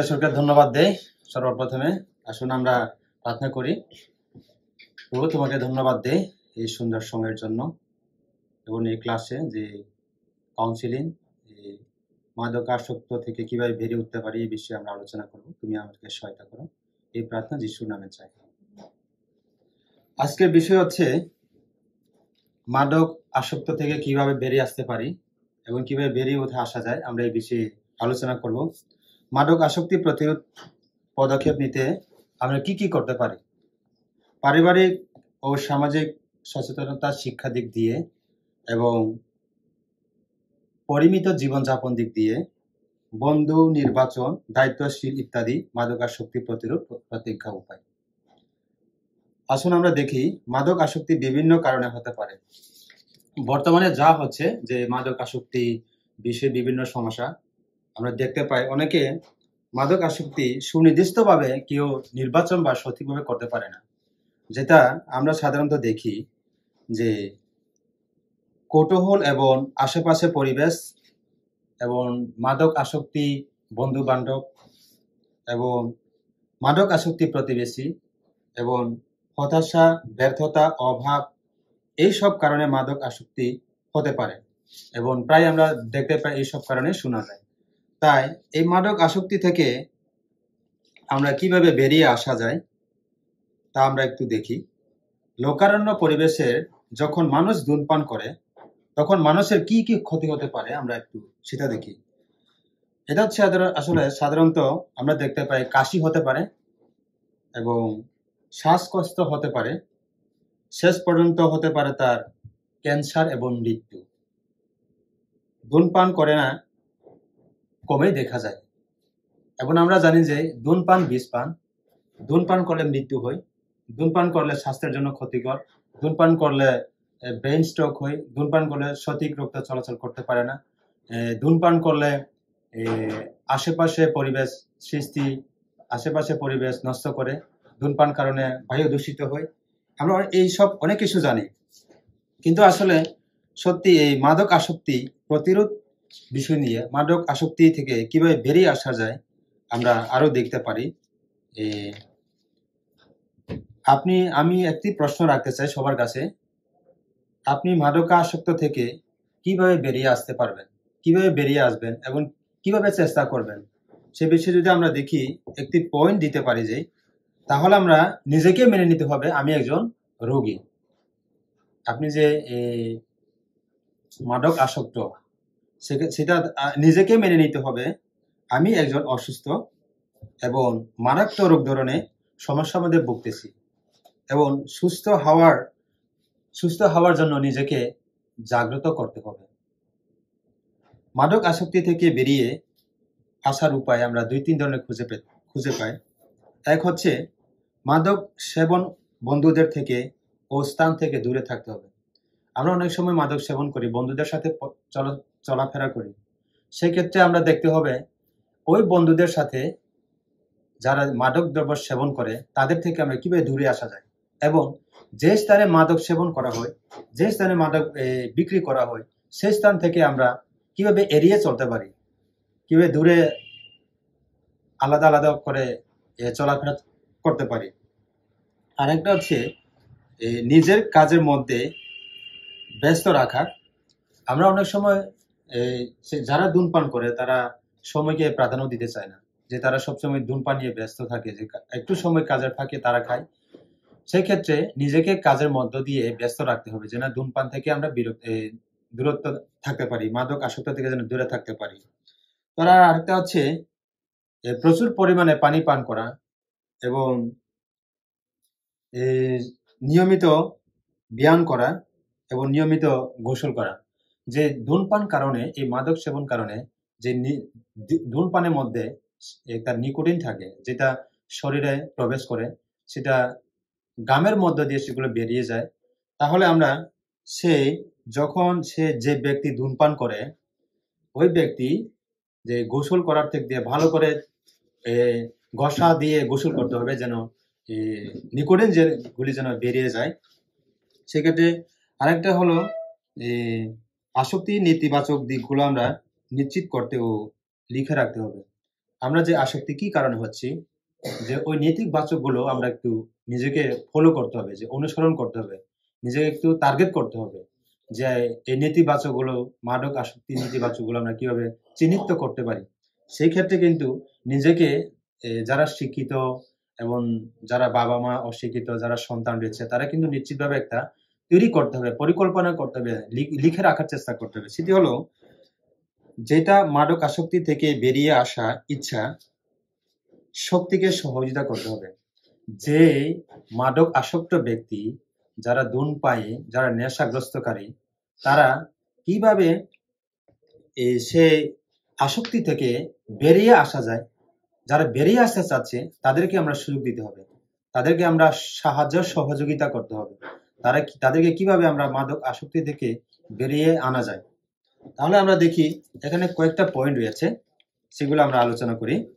সরকার ধন্যবাদ দেই সর্বপ্রথমে। আসুন আমরা প্রার্থনা করি। প্রভু, তোমাকে ধন্যবাদ দেই এই সুন্দর সময়ের জন্য এবং এই ক্লাসে যে কাউন্সিলিং মাদকাসক্ত থেকে কীভাবে বেরিয়ে উঠতে পারি এই বিষয়ে আমরা আলোচনা করব। তুমি আমাদেরকে সহায়তা করো। এই প্রার্থনা যিশুর নামে চাই। আজকের বিষয় হচ্ছে মাদক আসক্ত থেকে কীভাবে বেরিয়ে আসতে পারি এবং কীভাবে বেরিয়ে উঠে আসা যায়। আমরা এই বিষয়ে আলোচনা করব। মাদক আসক্তি প্রতিরোধ পদক্ষেপ নিতে আমরা কি কি করতে পারি? পারিবারিক ও সামাজিক সচেতনতা শিক্ষা দিক দিয়ে এবং পরিমিত জীবনযাপন দিক দিয়ে বন্ধু, নির্বাচন, দায়িত্বশীল ইত্যাদি মাদকাসক্তি প্রতিরোধ প্রতিজ্ঞা উপায়। আসুন আমরা দেখি মাদক আসক্তি বিভিন্ন কারণে হতে পারে। বর্তমানে যা হচ্ছে যে মাদক আসক্তি বিষয়ে বিভিন্ন সমস্যা আমরা দেখতে পাই অনেকে মাদক আসক্তি সুনির্দিষ্টভাবে কেউ নির্বাচন বা সঠিকভাবে করতে পারে না। যেটা আমরা সাধারণত দেখি যে কৌতূহল এবং আশেপাশে পরিবেশ এবং মাদক আসক্তি বন্ধু বান্ধব এবং মাদক আসক্তি প্রতিবেশী এবং হতাশা, ব্যর্থতা, অভাব এই সব কারণে মাদক আসক্তি হতে পারে এবং প্রায় আমরা দেখতে পাই এই সব কারণে শোনা যায় তাই এই মাদক আসক্তি থেকে আমরা কীভাবে বেরিয়ে আসা যায়, তা আমরা একটু দেখি। লোকারণ্য পরিবেশের যখন মানুষ ধূমপান করে, তখন মানুষের কি কি ক্ষতি হতে পারে আমরা একটু সেটা দেখি। এটা হচ্ছে আসলে সাধারণত আমরা দেখতে পাই কাশি হতে পারে এবং শ্বাসকষ্ট হতে পারে। শেষ পর্যন্ত হতে পারে তার ক্যান্সার এবং মৃত্যু। ধূমপান করে না কমেই দেখা যায়। এবং আমরা জানি যে ধূমপান বিষ পান ধূমপান করলে মৃত্যু হয়, ধূমপান করলে স্বাস্থ্যের জন্য ক্ষতিকর, ধূমপান করলে ব্রেন স্ট্রোক হয়, ধূমপান করলে সঠিক রক্ত চলাচল করতে পারে না ধূমপান করলে আশেপাশে পরিবেশ সৃষ্টি, আশেপাশে পরিবেশ নষ্ট করে, ধূমপান কারণে বায়ু দূষিত হয়। আমরা এই সব অনেক কিছু জানি। কিন্তু আসলে সত্যি এই মাদক আসক্তি প্রতিরোধ বিষয় নিয়ে মাদক আসক্তি থেকে কীভাবে বেরিয়ে আসা যায়, আমরা আরও দেখতে পারি। আপনি, আমি একটি প্রশ্ন রাখতে চাই সবার কাছে। আপনি মাদকাসক্ত থেকে কীভাবে বেরিয়ে আসতে পারবেন, কীভাবে বেরিয়ে আসবেন এবং কীভাবে চেষ্টা করবেন, সে বিষয়ে যদি আমরা দেখি, একটি পয়েন্ট দিতে পারি যে, তাহলে আমরা নিজেকে মেনে নিতে হবে, আমি একজন রোগী। আপনি যে মাদক আসক্ত সেটা নিজেকে মেনে নিতে হবে। আমি একজন অসুস্থ এবং মারাত্মক রোগ ধরনের সমস্যার মধ্যে ভুগতেছি এবং সুস্থ হওয়ার সুস্থ হওয়ার জন্য নিজেকে জাগ্রত করতে হবে। মাদক আসক্তি থেকে বেরিয়ে আসার উপায় আমরা দুই, তিন ধরনের খুঁজে খুঁজে পাই। এক হচ্ছে মাদক সেবন বন্ধুদের থেকে ও স্থান থেকে দূরে থাকতে হবে। আমরা অনেক সময় মাদক সেবন করি, বন্ধুদের সাথে চলাফেরা করি। সেক্ষেত্রে আমরা দেখতে হবে, ওই বন্ধুদের সাথে যারা মাদক দ্রব্য সেবন করে, তাদের থেকে আমরা কীভাবে দূরে আসা যায়? এবং যে স্থানে মাদক সেবন করা হয়, যে স্থানে মাদক বিক্রি করা হয় সেই স্থান থেকে আমরা কীভাবে এড়িয়ে চলতে পারি? কীভাবে দূরে আলাদা আলাদা করে চলাফেরা করতে পারি? আরেকটা হচ্ছে নিজের কাজের মধ্যে ব্যস্ত রাখা। আমরা অনেক সময় যারা ধূমপান করে, তারা সময়কে প্রাধান্য দিতে চায় না। যে তারা সবসময় ধূমপান নিয়ে ব্যস্ত থাকে, যে একটু সময় কাজের ফাঁকে তারা খায় সেই ক্ষেত্রে নিজেকে কাজের মধ্য দিয়ে ব্যস্ত রাখতে হবে, যেন ধূমপান থেকে আমরা বিরক্ত দূরত্ব থাকতে পারি, মাদক আসক্ত থেকে যেন দূরে থাকতে পারি। তারা আরেকটা হচ্ছে প্রচুর পরিমাণে পানি পান করা এবং নিয়মিত ব্যায়াম করা এবং নিয়মিত গোসল করা। যে ধূমপান কারণে, এই মাদক সেবন কারণে যে ধূমপানের মধ্যে একটা নিকোটিন থাকে, যেটা শরীরে প্রবেশ করে, সেটা গামের মধ্য দিয়ে সেগুলো বেরিয়ে যায়, তাহলে আমরা সে যখন সে যে ব্যক্তি ধূমপান করে, ওই ব্যক্তি যে গোসল করার থেকে দিয়ে ভালো করে ঘষা দিয়ে গোসল করতে হবে যেন নিকোটিন যেগুলি যেন বেরিয়ে যায়, সেক্ষেত্রে আরেকটা হলো আসক্তি নেতিবাচক দিকগুলো আমরা নিশ্চিত করতে ও লিখে রাখতে হবে। আমরা যে আসক্তি কি কারণে হচ্ছি? যে ওই নেতিবাচকগুলো আমরা একটু নিজেকে ফলো করতে হবে, যে অনুসরণ করতে হবে, নিজেকে একটু টার্গেট করতে হবে, যে এই নেতিবাচকগুলো মাদক আসক্তি নেতিবাচকগুলো আমরা কীভাবে চিহ্নিত করতে পারি? সেই ক্ষেত্রে কিন্তু নিজেকে যারা শিক্ষিত এবং যারা বাবা মা অশিক্ষিত, যারা সন্তান রয়েছে, তারা কিন্তু নিশ্চিতভাবে একটা তৈরি করতে হবে, পরিকল্পনা করতে হবে লিখে রাখার চেষ্টা করতে হবে। সেটি হলো, যেটা মাদক আসক্তি থেকে বেরিয়ে আসা ইচ্ছা, শক্তিকে সহযোগিতা করতে হবে। যে মাদক আসক্ত ব্যক্তি, যারা দুন পায়ে, যারা নেশাগ্রস্তকারী, তারা কীভাবে সে আসক্তি থেকে বেরিয়ে আসা যায়, যারা বেরিয়ে আসতে চাচ্ছে, তাদেরকে আমরা সুযোগ দিতে হবে। তাদেরকে আমরা সাহায্য সহযোগিতা করতে হবে। তারা তাদেরকে কীভাবে আমরা মাদক আসক্তি থেকে বেরিয়ে আনা যায়? তাহলে আমরা দেখি, এখানে কয়েকটা পয়েন্ট রয়েছে, সেগুলো আমরা আলোচনা করি।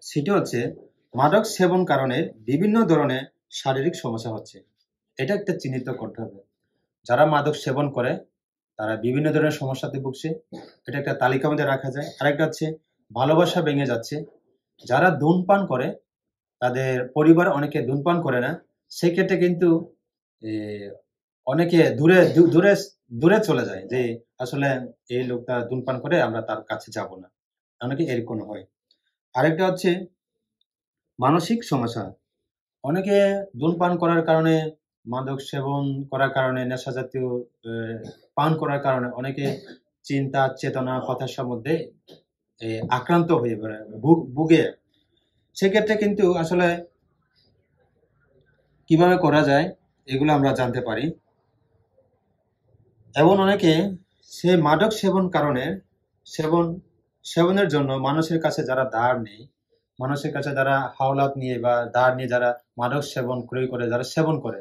সেটি হচ্ছে, মাদক সেবন কারণে বিভিন্ন ধরনের শারীরিক সমস্যা হচ্ছে। এটা একটা চিহ্নিত করতে হবে। যারা মাদক সেবন করে, তারা বিভিন্ন ধরনের সমস্যাতে ভুগছে। এটা একটা তালিকা মধ্যে রাখা যায়। আরেকটা হচ্ছে, ভালোবাসা ভেঙে যাচ্ছে। যারা ধূমপান করে, তাদের পরিবার অনেকে ধূমপান করে না, সেক্ষেত্রে কিন্তু অনেকে দূরে দূরে দূরে চলে যায় যে আসলে এই লোকটা ধূমপান করে আমরা তার কাছে যাব না। অনেকে এরকম হয়। আরেকটা হচ্ছে মানসিক সমস্যা। অনেকে ধূমপান করার কারণে মাদক সেবন করার কারণে নেশা জাতীয় পান করার কারণে অনেকে চিন্তা চেতনা কথার আহ, আক্রান্ত হয়ে পড়ে ভুগে। সেক্ষেত্রে কিন্তু আসলে কীভাবে করা যায়? এগুলো আমরা জানতে পারি। এবং অনেকে, সে মাদক সেবন কারণে, সেবন, সেবনের জন্য মানুষের কাছে যারা ধার নেই, মানুষের কাছে যারা হাওলাত নিয়ে বা ধার নিয়ে যারা মাদক সেবন ক্রয় করে, যারা সেবন করে,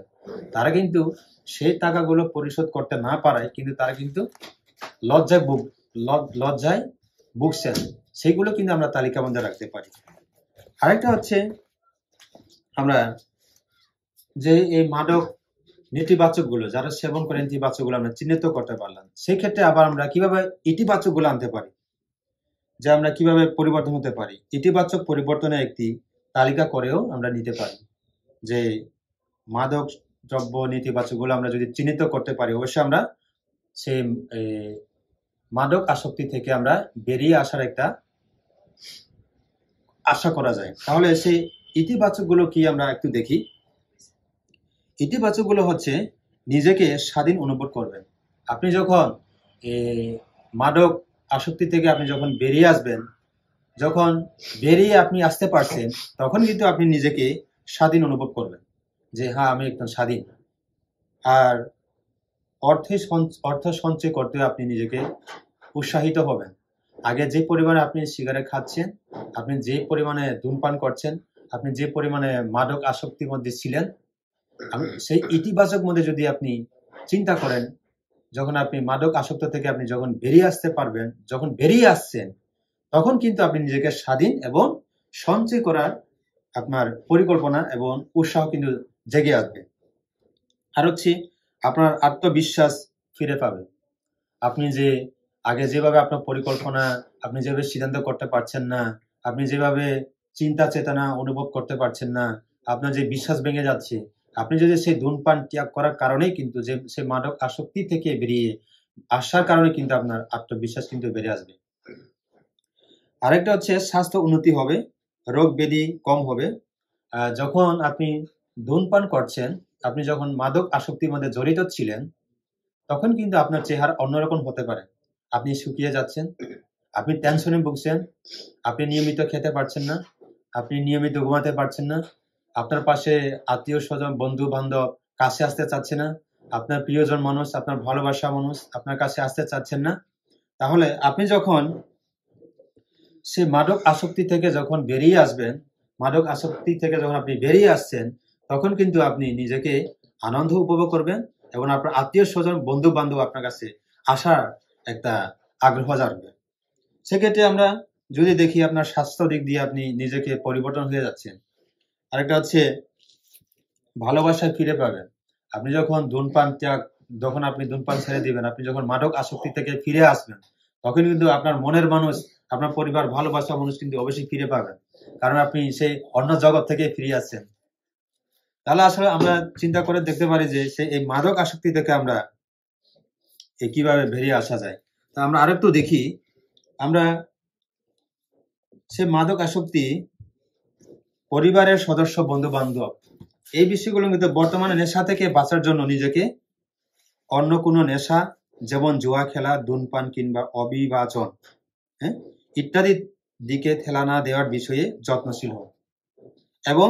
তারা কিন্তু সেই টাকাগুলো পরিশোধ করতে না পারায় কিন্তু তারা কিন্তু লজ্জায় বুক লজ্জায় ভুগছেন। সেইগুলো কিন্তু আমরা তালিকা মধ্যে রাখতে পারি। আরেকটা হচ্ছে, আমরা যে এই মাদক নেতিবাচকগুলো যারা সেবন করে নেতিবাচকগুলো আমরা চিহ্নিত করতে পারলাম সেই ক্ষেত্রে আবার আমরা কীভাবে ইতিবাচকগুলো আনতে পারি? যে আমরা কীভাবে পরিবর্তন হতে পারি? ইতিবাচক পরিবর্তনের একটি তালিকা করেও আমরা নিতে পারি। যে মাদক দ্রব্য নেতিবাচকগুলো আমরা যদি চিহ্নিত করতে পারি, অবশ্যই আমরা সেই মাদক আসক্তি থেকে আমরা বেরিয়ে আসার একটা আশা করা যায়। তাহলে সেই ইতিবাচকগুলো কি আমরা একটু দেখি? ইতিবাচকগুলো হচ্ছে নিজেকে স্বাধীন অনুভব করবেন। আপনি যখন মাদক আসক্তি থেকে আপনি যখন বেরিয়ে আসবেন, যখন বেরিয়ে আপনি আসতে পারছেন, তখন কিন্তু আপনি নিজেকে স্বাধীন অনুভব করবেন যে হ্যাঁ আমি একদম স্বাধীন। আর অর্থে অর্থ সঞ্চয় করতে আপনি নিজেকে উৎসাহিত হবেন। আগে যে পরিমাণে আপনি সিগারেট খাচ্ছেন, আপনি যে পরিমাণে ধূমপান করছেন, আপনি যে পরিমাণে মাদক আসক্তির মধ্যে ছিলেন আমি- সেই ইতিবাচক মধ্যে যদি আপনি চিন্তা করেন, যখন আপনি মাদক আসক্ত থেকে আপনি যখন বেরিয়ে আসতে পারবেন, যখন বেরিয়ে আসছেন, তখন কিন্তু আপনি নিজেকে স্বাধীন এবং সঞ্চয় করার আপনার পরিকল্পনা এবং উৎসাহ কিন্তু জেগে আসবে। আর হচ্ছে আপনার আত্মবিশ্বাস ফিরে পাবে। আপনি যে আগে যেভাবে আপনার পরিকল্পনা, আপনি যেভাবে সিদ্ধান্ত করতে পারছেন না, আপনি যেভাবে চিন্তা চেতনা অনুভব করতে পারছেন না, আপনার যে বিশ্বাস ভেঙে যাচ্ছে আপনি যদি সেই ধূমপান ত্যাগ করার কারণেই কিন্তু যে, সে মাদক আসক্তি থেকে বেরিয়ে আসার কারণে কিন্তু আপনার আত্মবিশ্বাস কিন্তু বেড়ে আসবে। আরেকটা হচ্ছে স্বাস্থ্য উন্নতি হবে, রোগ ব্যাধি কম হবে। যখন আপনি ধূমপান করছেন, আপনি যখন মাদক আসক্তির মধ্যে জড়িত ছিলেন, তখন কিন্তু আপনার চেহারা অন্যরকম হতে পারে। আপনি শুকিয়ে যাচ্ছেন, আপনি টেনশনে ভুগছেন, আপনি নিয়মিত খেতে পারছেন না, আপনি নিয়মিত ঘুমাতে পারছেন না আপনার পাশে আত্মীয় স্বজন বন্ধু বান্ধব কাছে আসতে চাচ্ছে না। আপনার প্রিয়জন মানুষ, আপনার ভালোবাসা মানুষ আপনার কাছে আসতে চাচ্ছেন না। তাহলে আপনি যখন সে মাদক আসক্তি থেকে যখন বেরিয়ে আসবেন, মাদক আসক্তি থেকে যখন আপনি বেরিয়ে আসছেন, তখন কিন্তু আপনি নিজেকে আনন্দ উপভোগ করবেন এবং আপনার আত্মীয় স্বজন বন্ধু বান্ধব আপনার কাছে আসার একটা আগ্রহ জাগবে। সেক্ষেত্রে আমরা যদি দেখি আপনার স্বাস্থ্য দিক দিয়ে আপনি নিজেকে পরিবর্তন হয়ে যাচ্ছেন আরেকটা হচ্ছে, ভালোবাসা ফিরে পাবেন আপনি যখন ধূমপান ত্যাগ, যখন আপনি ধূমপান ছেড়ে দিবেন, আপনি যখন মাদক আসক্তি থেকে ফিরে আসবেন, তখন কিন্তু আপনার মনের মানুষ, আপনার পরিবার, ভালোবাসা মানুষ কিন্তু অবশ্যই ফিরে পাবেন কারণ আপনি সেই অন্য জগৎ থেকে ফিরে আসছেন। তাহলে আসলে আমরা চিন্তা করে দেখতে পারি যে সেই এই মাদক আসক্তি থেকে আমরা কীভাবে বেরিয়ে আসা যায়। তা আমরা আরেকটু দেখি, আমরা সে মাদক আসক্তি পরিবারের সদস্য বন্ধু বান্ধব এই বিষয়গুলো কিন্তু বর্তমানে নেশা থেকে বাঁচার জন্য নিজেকে অন্য কোনো নেশা, যেমন জুয়া খেলা, ধূমপান কিংবা অবিবাচন হ্যাঁ ইত্যাদি দিকে ঠেলা না দেওয়ার বিষয়ে যত্নশীল হন এবং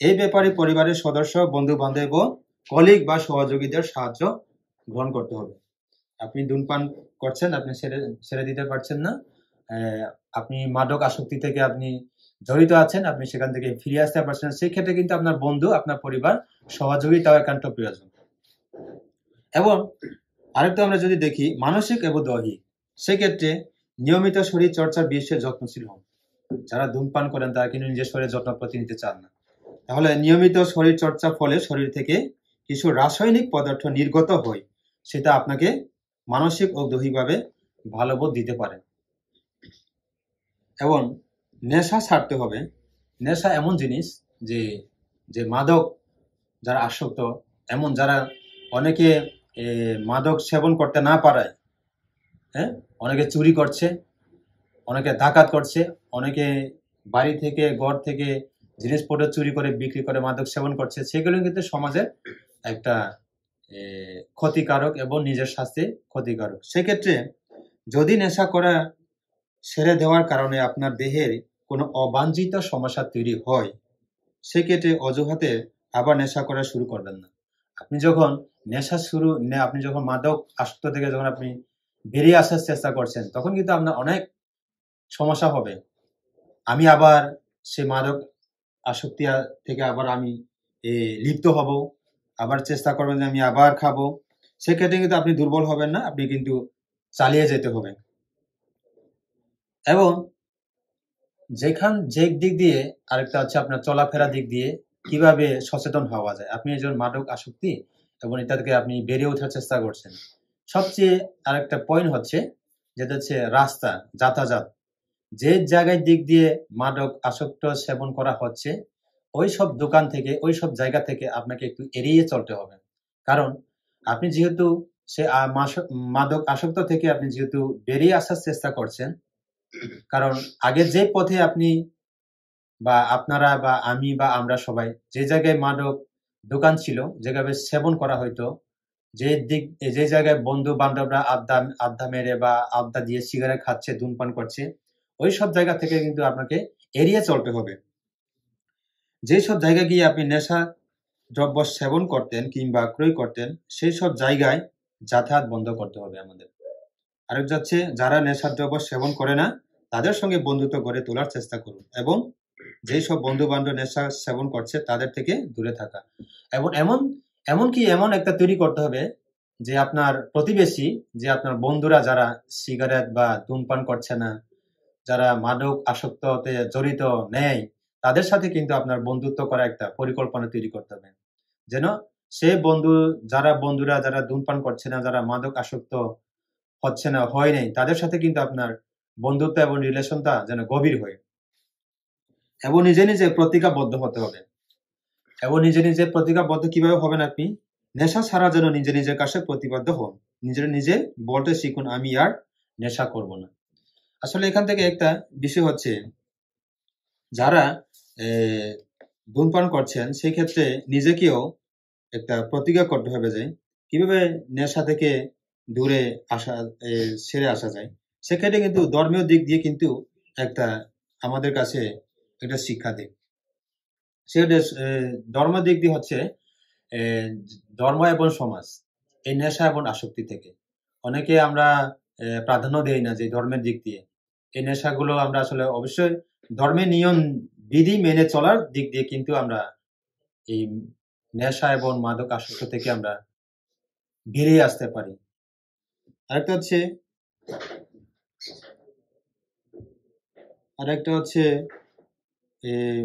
এই ব্যাপারে পরিবারের সদস্য বন্ধু বান্ধব ও কলিগ বা সহযোগীদের সাহায্য গ্রহণ করতে হবে। আপনি ধূমপান করছেন, আপনি ছেড়ে ছেড়ে দিতে পারছেন না। আপনি মাদক আসক্তি থেকে আপনি জড়িত আছেন, আপনি সেখান থেকে ফিরে আসতে পারছেন। সেই ক্ষেত্রে কিন্তু আপনার বন্ধু, আপনার পরিবার সহযোগিতাও একান্ত প্রয়োজন। এবং আরেকটা আমরা যদি দেখি, মানসিক এবং দৈহিক। সেক্ষেত্রে নিয়মিত শরীর চর্চার বিষয়ে যত্নশীল হন যারা ধূমপান করেন, তারা কিন্তু নিজের শরীরের যত্ন প্রতি নিতে চান না। তাহলে নিয়মিত শরীর চর্চার ফলে শরীর থেকে কিছু রাসায়নিক পদার্থ নির্গত হয়, সেটা আপনাকে মানসিক ও দৈহিকভাবে ভালো বোধ দিতে পারে। এবং নেশা ছাড়তে হবে। নেশা এমন জিনিস যে যে মাদক যারা আসক্ত, এমন যারা অনেকে মাদক সেবন করতে না পারায় হ্যাঁ? অনেকে চুরি করছে, অনেকে ডাকাত করছে, অনেকে বাড়ি থেকে, ঘর থেকে জিনিসপত্র চুরি করে বিক্রি করে মাদক সেবন করছে, সেগুলো কিন্তু সমাজের একটা ক্ষতিকারক এবং নিজের স্বাস্থ্যে ক্ষতিকারক। সেক্ষেত্রে যদি নেশা করা ছেড়ে দেওয়ার কারণে আপনার দেহের কোনো অবাঞ্ছিত সমস্যা তৈরি হয়, সেক্ষেত্রে অজুহাতে আবার নেশা করা শুরু করবেন না। আপনি যখন নেশা শুরু আপনি যখন মাদক আসক্ত থেকে যখন আপনি বেরিয়ে আসার চেষ্টা করছেন, তখন কিন্তু আপনার অনেক সমস্যা হবে। আমি আবার সে মাদক আসক্তি থেকে আবার আমি লিপ্ত হব। আবার চেষ্টা করবেন যে আমি আবার খাব। সেক্ষেত্রে কিন্তু আপনি দুর্বল হবেন না, আপনি কিন্তু চালিয়ে যেতে হবে। এবং যেখান যে দিক দিয়ে আরেকটা হচ্ছে আপনার চলাফেরা দিক দিয়ে কীভাবে সচেতন হওয়া যায়। আপনি একজন মাদক আসক্তি এবং এটা থেকে আপনি বেরিয়ে ওঠার চেষ্টা করছেন। সবচেয়ে আরেকটা পয়েন্ট হচ্ছে, যেটা হচ্ছে রাস্তা, যাতায়াত। যে জায়গায় দিক দিয়ে মাদক আসক্ত সেবন করা হচ্ছে, ওই সব দোকান থেকে, ওই সব জায়গা থেকে আপনাকে একটু এড়িয়ে চলতে হবে। কারণ আপনি যেহেতু সে মাদক আসক্ত থেকে আপনি যেহেতু বেরিয়ে আসার চেষ্টা করছেন কারণ আগে যে পথে আপনি বা আপনারা বা আমি বা আমরা সবাই যে জায়গায় মাদক দোকান ছিল যেভাবে সেবন করা হইতো, যে দিক, যে জায়গায় বন্ধু বান্ধবরা আড্ডা আড্ডা মেরে বা আড্ডা দিয়ে সিগারেট খাচ্ছে, ধূমপান করছে, ওই সব জায়গা থেকে কিন্তু আপনাকে এড়িয়ে চলতে হবে। যে সব জায়গায় গিয়ে আপনি নেশা, দ্রব্য সেবন করতেন কিংবা ক্রয় করতেন, সেই সব জায়গায় যাতায়াত বন্ধ করতে হবে আমাদের। আরেক যাচ্ছে, যারা নেশার দ্রব্য সেবন করে না, তাদের সঙ্গে বন্ধুত্ব গড়ে তোলার চেষ্টা করুন এবং যেই সব বন্ধু বান্ধব নেশা সেবন করছে, তাদের থেকে দূরে থাকা। এবং এমন, এমনকি এমন একটা তৈরি করতে হবে যে আপনার প্রতিবেশী, যে আপনার বন্ধুরা যারা সিগারেট বা ধূমপান করছে না, যারা মাদক আসক্ততে জড়িত নেই, তাদের সাথে কিন্তু আপনার বন্ধুত্ব করা একটা পরিকল্পনা তৈরি করতে হবে। যেন সে বন্ধু, যারা বন্ধুরা যারা ধূমপান করছে না, যারা মাদক আসক্ত হচ্ছে না, হয় নাই। তাদের সাথে কিন্তু আপনার বন্ধুত্ব এবং রিলেশনটা যেন গভীর হয়। এবং নিজে নিজে প্রতিজ্ঞাবদ্ধ হতে হবে। এবং নিজে নিজে প্রতিজ্ঞাবদ্ধ কীভাবে হবেন আপনি? নেশা ছাড়া যেন নিজে নিজের কাছে প্রতিবদ্ধ হন। নিজের নিজে বলতে শিখুন, আমি আর নেশা করব না। আসলে এখান থেকে একটা বিষয় হচ্ছে, যারা ধূমপান করছেন, সেই ক্ষেত্রে নিজেকেও একটা প্রতিজ্ঞা করতে হবে যে, কীভাবে নেশা থেকে দূরে আসা সেরে আসা যায়। সেক্ষেত্রে কিন্তু ধর্মীয় দিক দিয়ে কিন্তু একটা আমাদের কাছে একটা শিক্ষা দেয়। সেটা ধর্ম দিক দিয়ে হচ্ছে ধর্ম এবং সমাজ, এই নেশা এবং আসক্তি থেকে। অনেকে আমরা প্রাধান্য দেই না যে ধর্মের দিক দিয়ে। এই নেশাগুলো আমরা আসলে অবশ্যই ধর্মের নিয়ম, বিধি মেনে চলার দিক দিয়ে কিন্তু আমরা এই নেশা এবং মাদক আসক্ত থেকে আমরা বেরিয়ে আসতে পারি। আরেকটা হচ্ছে আরেকটা হচ্ছে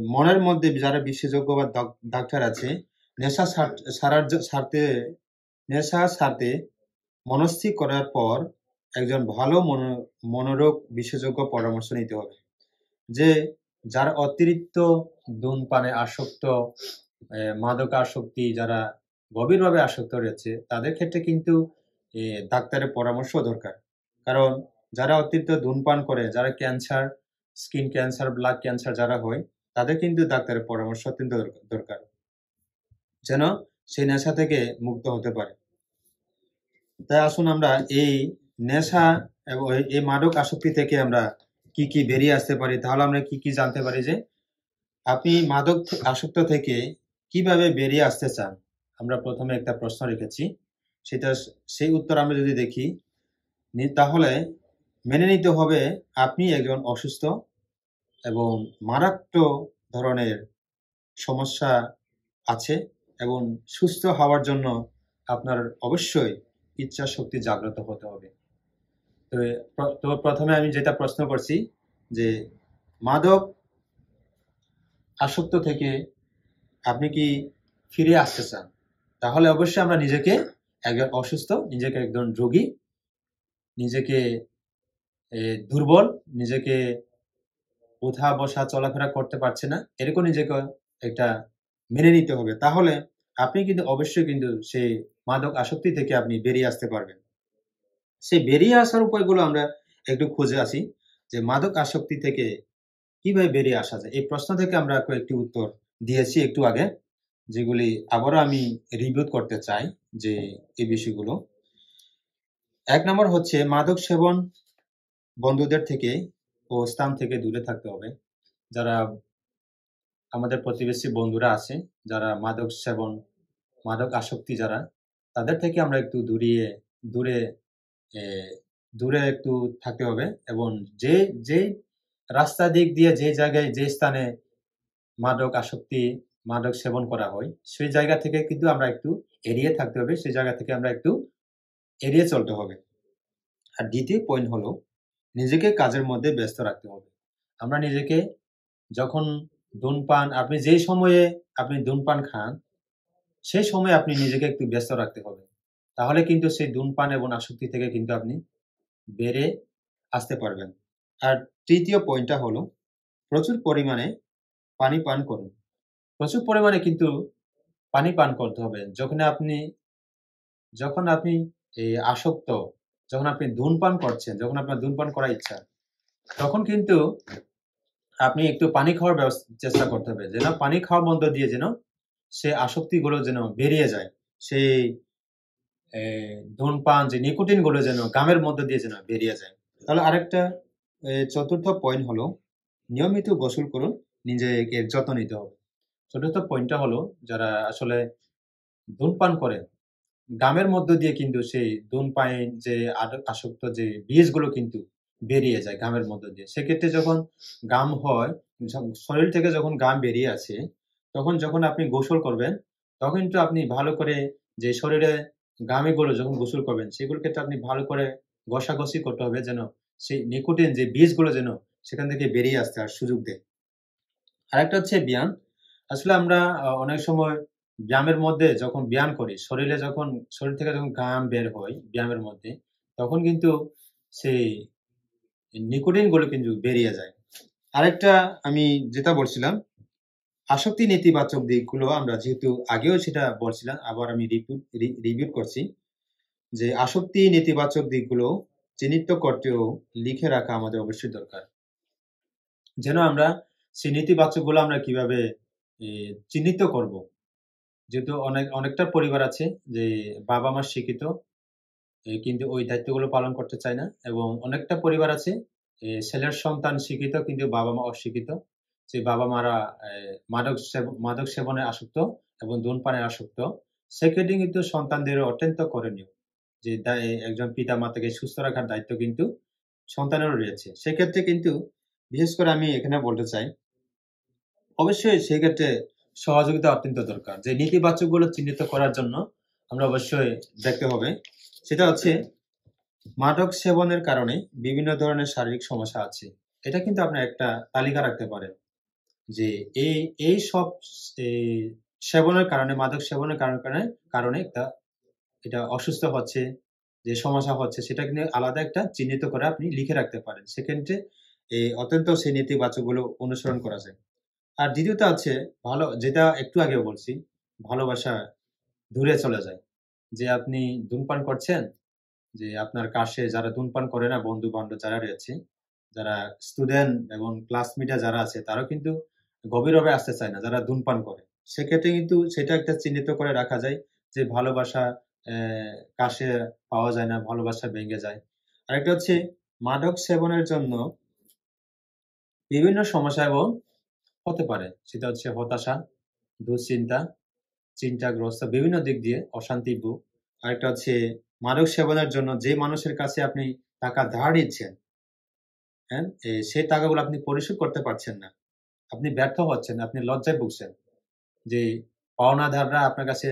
মনের মধ্যে যারা বিশেষজ্ঞ বা ডাক্তার আছে, নেশা সারার ছাড়তে নেশা ছাড়তে মনস্থির করার পর একজন ভালো মনো- মনোরোগ বিশেষজ্ঞ পরামর্শ নিতে হবে। যে যারা অতিরিক্ত ধূমপানে আসক্ত মাদক আসক্তি যারা গভীরভাবে আসক্ত রয়েছে, তাদের ক্ষেত্রে কিন্তু ডাক্তারের পরামর্শ দরকার। কারণ যারা অতিরিক্ত ধূমপান করে, যারা cancer, skin cancer, blood cancer যারা হয়, তাদের কিন্তু ডাক্তারের পরামর্শ অত্যন্ত দরকার- যেন সেই নেশা থেকে মুক্ত হতে পারে। তাই আসুন আমরা এই নেশা এবং এই মাদক আসক্তি থেকে আমরা কি কি বেরিয়ে আসতে পারি, তাহলে আমরা কি কি জানতে পারি যে আপনি মাদক আসক্ত থেকে কীভাবে বেরিয়ে আসতে চান? আমরা প্রথমে একটা প্রশ্ন রেখেছি। সেটা সেই উত্তর আমরা যদি দেখি তাহলে মেনে নিতে হবে আপনি একজন অসুস্থ এবং মারাত্মক ধরনের সমস্যা আছে এবং সুস্থ হওয়ার জন্য আপনার অবশ্যই ইচ্ছা শক্তি জাগ্রত হতে হবে। তো প্রথমে আমি যেটা প্রশ্ন করছি যে, মাদক আসক্ত থেকে আপনি কি ফিরে আসতে চান? তাহলে অবশ্যই আমরা নিজেকে একজন অসুস্থ, নিজেকে একজন রোগী, নিজেকে দুর্বল, নিজেকে উঠা বসা চলাফেরা করতে পারছে না, এরকম নিজেকে একটা মেনে নিতে হবে। তাহলে আপনি কিন্তু অবশ্যই কিন্তু সেই মাদক আসক্তি থেকে আপনি বেরিয়ে আসতে পারবেন। সেই বেরিয়ে আসার উপায়গুলো আমরা একটু খুঁজে আসি, যে মাদক আসক্তি থেকে কীভাবে বেরিয়ে আসা যায়। এই প্রশ্ন থেকে আমরা কয়েকটি উত্তর দিয়েছি একটু আগে। যেগুলি আবারও আমি রিভিউ করতে চাই যে এই বিষয়গুলো। এক নম্বর হচ্ছে মাদক সেবন বন্ধুদের থেকে ও স্থান থেকে দূরে থাকতে হবে। যারা আমাদের প্রতিবেশী বন্ধুরা আছে, যারা মাদক সেবন, মাদক আসক্তি যারা, তাদের থেকে আমরা একটু দূরিয়ে, দূরে দূরে একটু থাকতে হবে এবং যে যে রাস্তা দিক দিয়ে, যে জায়গায়, যে স্থানে মাদক আসক্তি মাদক সেবন করা হয়, সেই জায়গা থেকে কিন্তু আমরা একটু এড়িয়ে থাকতে হবে, সেই জায়গা থেকে আমরা একটু এড়িয়ে চলতে হবে। আর দ্বিতীয় পয়েন্ট হলো, নিজেকে কাজের মধ্যে ব্যস্ত রাখতে হবে। আমরা নিজেকে যখন ধূমপান, আপনি যেই সময়ে আপনি ধূমপান খান, সেই সময় আপনি নিজেকে একটু ব্যস্ত রাখতে হবে। তাহলে কিন্তু সেই ধূমপান এবং আসক্তি থেকে কিন্তু আপনি বেড়ে আসতে পারবেন। আর তৃতীয় পয়েন্টটা হলো, প্রচুর পরিমাণে পানি পান করুন। প্রচুর পরিমাণে কিন্তু পানি পান করতে হবে। যখন আপনি যখন আপনি এই আসক্ত, যখন আপনি ধূমপান করছেন, যখন আপনার ধূমপান করার ইচ্ছা, তখন কিন্তু আপনি একটু পানি খাওয়ার ব্যবস্থা চেষ্টা করতে হবে। যেন পানি খাওয়ার মধ্য দিয়ে যেন সে আসক্তিগুলো যেন বেরিয়ে যায়। সেই ধূমপান, যে নিকোটিনগুলো যেন গামের মধ্য দিয়ে যেন বেরিয়ে যায়। তাহলে আরেকটা চতুর্থ পয়েন্ট হলো, নিয়মিত গোসল করুন, নিজেকে যত্ন নিতে হবে। চতুর্থ পয়েন্টটা হলো, যারা আসলে ধূমপান করে, গামের মধ্য দিয়ে কিন্তু সেই ধূমপান যে আসক্ত যে বীজগুলো কিন্তু বেরিয়ে যায় গামের মধ্য দিয়ে। সেক্ষেত্রে যখন গাম হয় শরীর থেকে যখন গাম বেরিয়ে আছে তখন যখন আপনি গোসল করবেন, তখন কিন্তু আপনি ভালো করে যে শরীরে গামিগুলো যখন গোসল করবেন সেগুলো ক্ষেত্রে আপনি ভালো করে ঘষাঘষি করতে হবে যেন সেই নিকোটিন যে বীজগুলো যেন সেখান থেকে বেরিয়ে আসতে আর সুযোগ দেয়। আরেকটা হচ্ছে ব্যায়াম আসলে আমরা অনেক সময় ব্যায়ামের মধ্যে যখন ব্যায়াম করি, শরীরে যখন, শরীর থেকে যখন ঘাম বের হয় ব্যায়ামের মধ্যে, তখন কিন্তু সেই নিকোটিনগুলো কিন্তু বেরিয়ে যায়। আরেকটা আমি যেটা বলছিলাম, আসক্তি নেতিবাচক দিকগুলো আমরা যেহেতু আগেও সেটা বলছিলাম, আবার আমি রিভিউ করছি, যে আসক্তি নেতিবাচক দিকগুলো চিহ্নিত করতেও লিখে রাখা আমাদের অবশ্যই দরকার। যেন আমরা সেই নেতিবাচকগুলো আমরা কীভাবে চিহ্নিত করব। যেহেতু অনেক, অনেকটা পরিবার আছে যে বাবা মা শিক্ষিত কিন্তু ওই দায়িত্বগুলো পালন করতে চায় না এবং অনেকটা পরিবার আছে ছেলের সন্তান শিক্ষিত কিন্তু বাবা মা অশিক্ষিত। যে বাবা মারা মাদক মাদক সেবনে আসক্ত এবং ধূমপানে আসক্ত। সেক্ষেত্রে কিন্তু সন্তানদের অত্যন্ত করণীয় যে একজন পিতা মাতাকে সুস্থ রাখার দায়িত্ব কিন্তু সন্তানেরও রয়েছে। সেক্ষেত্রে কিন্তু বিশেষ করে আমি এখানে বলতে চাই অবশ্যই সেক্ষেত্রে সহযোগিতা অত্যন্ত দরকার। যে নেতিবাচকগুলো চিহ্নিত করার জন্য আমরা অবশ্যই দেখতে হবে। সেটা হচ্ছে মাদক সেবনের কারণে বিভিন্ন ধরনের শারীরিক সমস্যা আছে। এটা কিন্তু আপনার একটা তালিকা রাখতে পারেন যে এই এই সব সেবনের কারণে, মাদক সেবনের কারণে কারণে কারণে একটা, এটা অসুস্থ হচ্ছে, যে সমস্যা হচ্ছে, সেটা কিন্তু আলাদা একটা চিহ্নিত করে আপনি লিখে রাখতে পারেন। সেক্ষেত্রে এই অত্যন্ত সেই নেতিবাচকগুলো অনুসরণ করা যায়। আর দ্বিতীয়ত আছে, ভালো, যেটা একটু আগে বলছি, ভালোবাসা দূরে চলে যায়। যে আপনি ধূমপান করছেন, যে আপনার কাছে যারা ধূমপান করে না বন্ধু বান্ধব যারা রয়েছে, যারা স্টুডেন্ট এবং ক্লাসমেটে যারা আছে, তারাও কিন্তু গভীরভাবে আসতে চায় না, যারা ধূমপান করে। সেক্ষেত্রে কিন্তু সেটা একটা চিহ্নিত করে রাখা যায় যে ভালোবাসা কাছে পাওয়া যায় না, ভালোবাসা ভেঙে যায়। আরেকটা হচ্ছে মাদক সেবনের জন্য বিভিন্ন সমস্যা এবং হতে পারে। সেটা হচ্ছে হতাশা, দুশ্চিন্তা, চিন্তাগ্রস্ত, বিভিন্ন দিক দিয়ে অশান্তি বুক আরেকটা হচ্ছে মাদক সেবনের জন্য যে মানুষের কাছে আপনি টাকা ধার নিচ্ছেন হ্যাঁ সেই টাকাগুলো আপনি পরিশোধ করতে পারছেন না। আপনি ব্যর্থ হচ্ছেন, আপনি লজ্জায় ভুগছেন যে পাওনাদাররা আপনার কাছে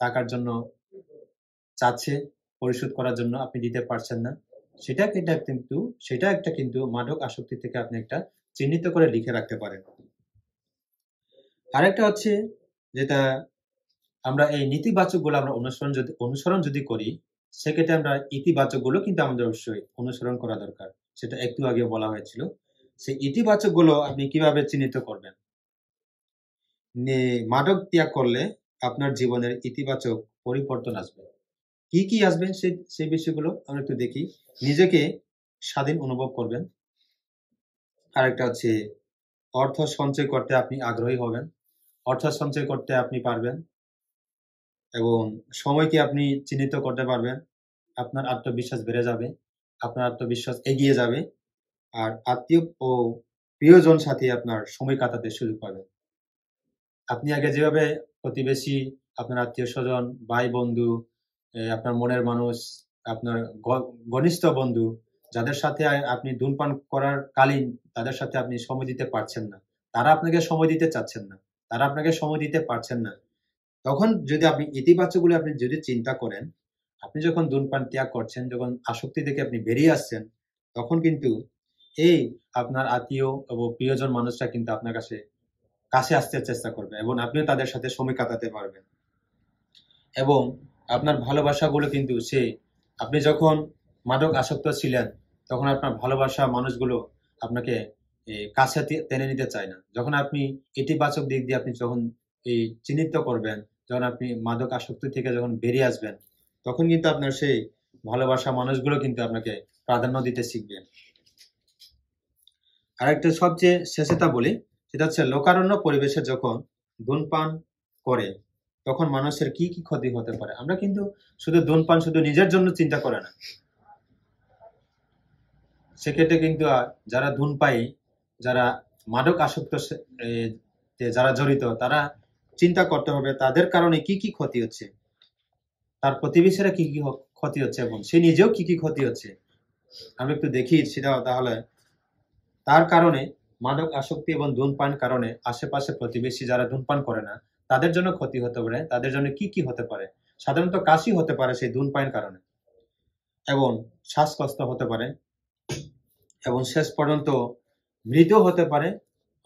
টাকার জন্য চাচ্ছে, পরিশোধ করার জন্য আপনি দিতে পারছেন না। সেটা কিন্তু, সেটা একটা কিন্তু মাদক আসক্তি থেকে আপনি একটা চিহ্নিত করে লিখে রাখতে পারেন। আরেকটা হচ্ছে যেটা আমরা এই নেতিবাচকগুলো আমরা অনুসরণ যদি অনুসরণ যদি করি, সেক্ষেত্রে আমরা ইতিবাচকগুলো কিন্তু আমাদের অবশ্যই অনুসরণ করা দরকার। সেটা একটু আগে বলা হয়েছিল। সেই ইতিবাচকগুলো আপনি কীভাবে চিহ্নিত করবেন? মাদক ত্যাগ করলে আপনার জীবনের ইতিবাচক পরিবর্তন আসবে। কি কি আসবে সেই সেই বিষয়গুলো আমরা একটু দেখি। নিজেকে স্বাধীন অনুভব করবেন। আরেকটা হচ্ছে অর্থ সঞ্চয় করতে আপনি আগ্রহী হবেন। অর্থ সঞ্চয় করতে আপনি পারবেন এবং সময়কে আপনি চিহ্নিত করতে পারবেন। আপনার আত্মবিশ্বাস বেড়ে যাবে, আপনার আত্মবিশ্বাস এগিয়ে যাবে আর আত্মীয় ও প্রিয়জন সাথে আপনার সময় কাটাতে সুযোগ পাবেন আপনি আগে যেভাবে প্রতিবেশী, আপনার আত্মীয় স্বজন ভাই বন্ধু আপনার মনের মানুষ, আপনার ঘনিষ্ঠ বন্ধু, যাদের সাথে আপনি ধূমপান করার কালীন, তাদের সাথে আপনি সময় দিতে পারছেন না। তারা আপনাকে সময় দিতে চাচ্ছেন না। তারা আপনাকে সময় দিতে পারছেন না। তখন যদি আপনি ইতিবাচকগুলো আপনি যদি চিন্তা করেন, আপনি যখন ধূমপান ত্যাগ করছেন, যখন আসক্তি থেকে আপনি বেরিয়ে আসছেন, তখন কিন্তু এই আপনার আত্মীয় এবং প্রিয়জন মানুষরা কিন্তু আপনার কাছে কাছে আসতে চেষ্টা করবে এবং আপনিও তাদের সাথে সময় কাটাতে পারবেন। এবং আপনার ভালোবাসাগুলো কিন্তু সে, আপনি যখন মাদক আসক্ত ছিলেন, তখন আপনার ভালোবাসা মানুষগুলো আপনাকে কাছে টেনে নিতে চায় না। যখন আপনি ইতিবাচক দিক দিয়ে আপনি যখন এই চিহ্নিত করবেন, যখন আপনি মাদক আসক্তি থেকে যখন বেরিয়ে আসবেন, তখন কিন্তু আপনার সেই ভালোবাসা মানুষগুলো কিন্তু আপনাকে প্রাধান্য দিতে শিখবেন আরেকটা সবচেয়ে শেষেটা বলি, সেটা হচ্ছে লোকারণ্য পরিবেশে যখন ধূমপান করে, তখন মানুষের কি কি ক্ষতি হতে পারে? আমরা কিন্তু শুধু ধূমপান শুধু নিজের জন্য চিন্তা করে না। সেক্ষেত্রে কিন্তু যারা ধূমপায়ী যারা মাদক আসক্ত যারা জড়িত, তারা চিন্তা করতে হবে তাদের কারণে কি কি ক্ষতি হচ্ছে? তার প্রতিবেশীরা কি কি ক্ষতি হচ্ছে এবং সে নিজেও কি কি ক্ষতি হচ্ছে? আমরা একটু দেখি সেটা তাহলে। তার কারণে মাদক আসক্তি এবং ধূমপান কারণে আশেপাশে প্রতিবেশী যারা ধূমপান করে না, তাদের জন্য ক্ষতি হতে পারে, তাদের জন্য কি কি হতে পারে? সাধারণত কাশি হতে পারে সেই ধূমপানের কারণে এবং শ্বাসকষ্ট হতে পারে এবং শেষ পর্যন্ত মৃত্যু হতে পারে,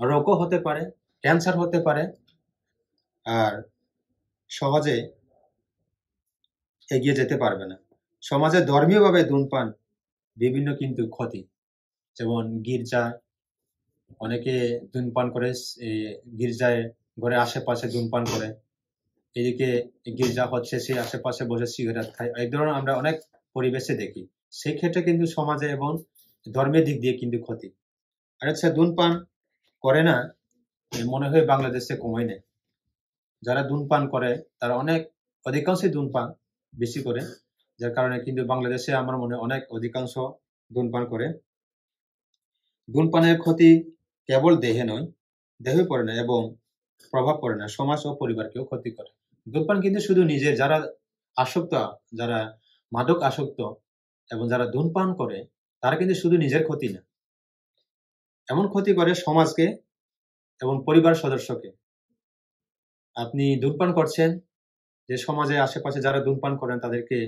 রোগও হতে পারে, ক্যান্সার হতে পারে, আর সহজে এগিয়ে যেতে পারবে না। সমাজে ধর্মীয়ভাবে ধূমপান বিভিন্ন কিন্তু ক্ষতি। যেমন গির্জা, অনেকে ধূমপান করে গির্জায় ঘরে আশেপাশে ধূমপান করে। এদিকে গির্জা হচ্ছে, সেই আশেপাশে বসে সিগারেট খায়। এই ধরনের আমরা অনেক পরিবেশে দেখি। সেই ক্ষেত্রে কিন্তু সমাজে এবং ধর্মের দিক দিয়ে কিন্তু ক্ষতি। আর হচ্ছে ধূমপান করে না মনে হয় বাংলাদেশে কমাই নেই। যারা ধূমপান করে, তারা অনেক, অধিকাংশই ধূমপান বেশি করে, যার কারণে কিন্তু বাংলাদেশে আমার মনে অনেক অধিকাংশ ধূমপান করে। ধূমপানের ক্ষতি কেবল দেহে নয়, দেহে পড়ে না এবং প্রভাব পড়ে না, সমাজ ও পরিবারকেও ক্ষতি করে। ধূমপান কিন্তু শুধু নিজে, যারা আসক্ত, যারা মাদক আসক্ত এবং যারা ধূমপান করে, তারা কিন্তু শুধু নিজের ক্ষতি না এমন ক্ষতি করে সমাজকে এবং পরিবার সদস্যকে। আপনি ধূমপান করছেন, যে সমাজে আশেপাশে যারা ধূমপান করেন তাদেরকে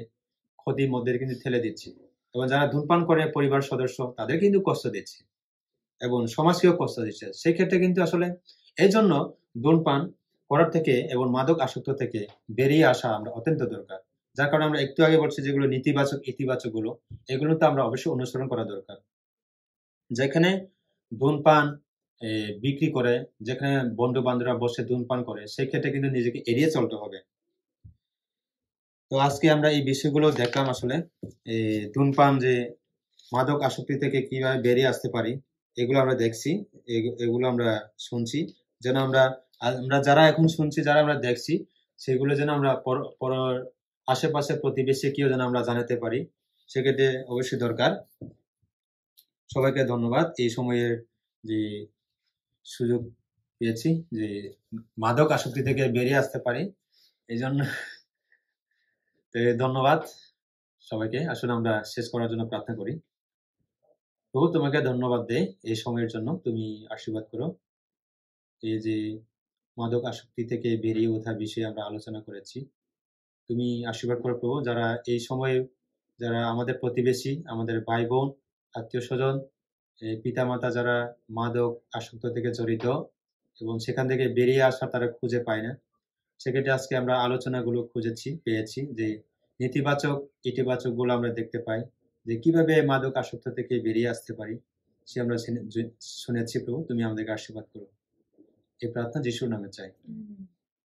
ক্ষতির মধ্যে কিন্তু ঠেলে দিচ্ছে। এবং যারা ধূমপান করে পরিবার সদস্য, তাদের কিন্তু কষ্ট দিচ্ছে এবং সমাজকেও কষ্ট দিচ্ছে। সেই ক্ষেত্রে কিন্তু আসলে এই জন্য ধূমপান করার থেকে এবং মাদক আসক্ত থেকে বেরিয়ে আসা আমরা অত্যন্ত দরকার। যার কারণে আমরা একটু আগে বলছি যেগুলো নেতিবাচক ইতিবাচকগুলো এগুলো তো আমরা অবশ্যই অনুসরণ করা দরকার। যেখানে ধূমপান বিক্রি করে, যেখানে বন্ধু বান্ধবরা বসে ধূমপান করে, সেই ক্ষেত্রে কিন্তু নিজেকে এড়িয়ে চলতে হবে। তো আজকে আমরা এই বিষয়গুলো দেখলাম আসলে ধূমপান যে মাদক আসক্তি থেকে কীভাবে বেরিয়ে আসতে পারি, এগুলো আমরা দেখছি এগুলো আমরা শুনছি। যেন আমরা আমরা যারা এখন শুনছি, যারা আমরা দেখছি, সেগুলো যেন আমরা পর- পর- প্রতিবেশী কেউ যেন আমরা জানাতে পারি, সেক্ষেত্রে অবশ্যই দরকার। সবাইকে ধন্যবাদ। এই সময়ের যে সুযোগ পেয়েছি যে মাদক আসক্তি থেকে বেরিয়ে আসতে পারি, এই জন্য ধন্যবাদ সবাইকে। আসলে আমরা শেষ করার জন্য প্রার্থনা করি। প্রভু, তোমাকে ধন্যবাদ দে এই সময়ের জন্য। তুমি আশীর্বাদ করো। এই যে মাদক আসক্তি থেকে বেরিয়ে ওঠা বিষয়ে আমরা আলোচনা করেছি। তুমি আশীর্বাদ করো প্রভু। যারা এই সময়ে, যারা আমাদের প্রতিবেশী, আমাদের ভাই বোন আত্মীয় স্বজন পিতা মাতা যারা মাদক আসক্ত থেকে জড়িত এবং সেখান থেকে বেরিয়ে আসা তারা খুঁজে পায় না। সেক্ষেত্রে আজকে আমরা আলোচনাগুলো খুঁজেছি, পেয়েছি যে নেতিবাচক, ইতিবাচকগুলো আমরা দেখতে পাই যে কীভাবে মাদক আসক্ত থেকে বেরিয়ে আসতে পারি সে আমরা শুনে- শুনেছি প্রভু। তুমি আমাদেরকে আশীর্বাদ করো। এই প্রার্থনা যিশুর নামে চাই।